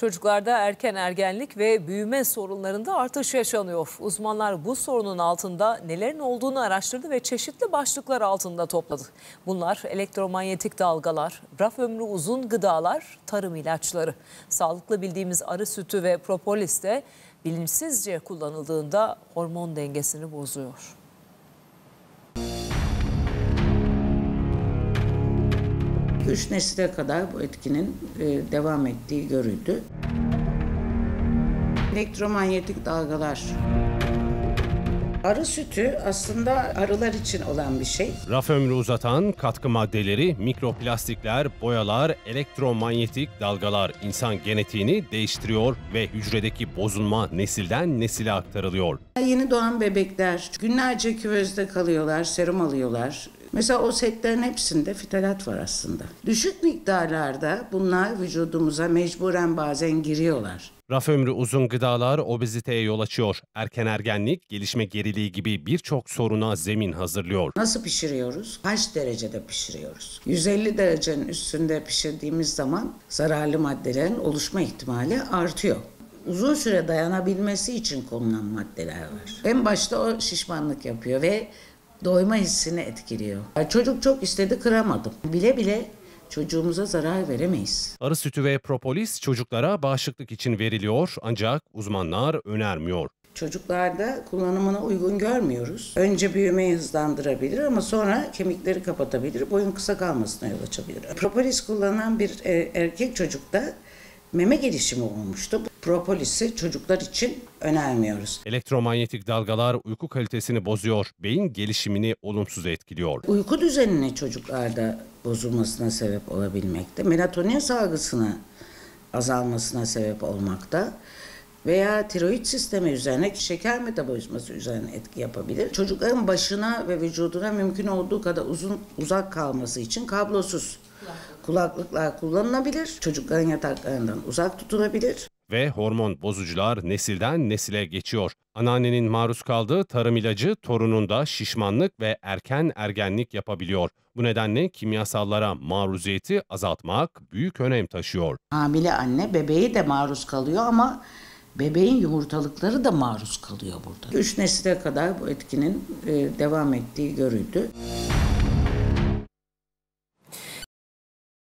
Çocuklarda erken ergenlik ve büyüme sorunlarında artış yaşanıyor. Uzmanlar bu sorunun altında nelerin olduğunu araştırdı ve çeşitli başlıklar altında topladı. Bunlar elektromanyetik dalgalar, raf ömrü uzun gıdalar, tarım ilaçları. Sağlıklı bildiğimiz arı sütü ve propolis de bilinçsizce kullanıldığında hormon dengesini bozuyor. Üç nesile kadar bu etkinin e, devam ettiği görüldü. Elektromanyetik dalgalar. Arı sütü aslında arılar için olan bir şey. Raf ömrü uzatan katkı maddeleri, mikroplastikler, boyalar, elektromanyetik dalgalar insan genetiğini değiştiriyor ve hücredeki bozulma nesilden nesile aktarılıyor. Yeni doğan bebekler günlerce küvezde kalıyorlar, serum alıyorlar. Mesela o setlerin hepsinde fitalat var aslında. Düşük miktarlarda bunlar vücudumuza mecburen bazen giriyorlar. Raf ömrü uzun gıdalar obeziteye yol açıyor. Erken ergenlik, gelişme geriliği gibi birçok soruna zemin hazırlıyor. Nasıl pişiriyoruz? Kaç derecede pişiriyoruz? 150 derecenin üstünde pişirdiğimiz zaman zararlı maddelerin oluşma ihtimali artıyor. Uzun süre dayanabilmesi için konulan maddeler var. En başta o şişmanlık yapıyor ve doyma hissini etkiliyor. Yani Çocuk çok istedi kıramadım. Bile bile çocuğumuza zarar veremeyiz. Arı sütü ve propolis çocuklara bağışıklık için veriliyor ancak uzmanlar önermiyor. Çocuklarda kullanımına uygun görmüyoruz. Önce büyümeyi hızlandırabilir ama sonra kemikleri kapatabilir, boyun kısa kalmasına yol açabilir. Propolis kullanan bir e, erkek çocukta meme gelişimi olmuştu. Propolisi çocuklar için önermiyoruz. Elektromanyetik dalgalar uyku kalitesini bozuyor, beyin gelişimini olumsuz etkiliyor. Uyku düzenini çocuklarda bozulmasına sebep olabilmekte. Melatonin salgısına azalmasına sebep olmakta veya tiroid sistemi üzerine şeker metabolizması üzerine etki yapabilir. Çocukların başına ve vücuduna mümkün olduğu kadar uzun uzak kalması için kablosuz kulaklıklar kullanılabilir. Çocukların yataklarından uzak tutulabilir. Ve hormon bozucular nesilden nesile geçiyor. Anneannenin maruz kaldığı tarım ilacı torununda şişmanlık ve erken ergenlik yapabiliyor. Bu nedenle kimyasallara maruziyeti azaltmak büyük önem taşıyor. Hamile anne bebeği de maruz kalıyor ama bebeğin yumurtalıkları da maruz kalıyor burada. Üç nesile kadar bu etkinin e, devam ettiği görüldü.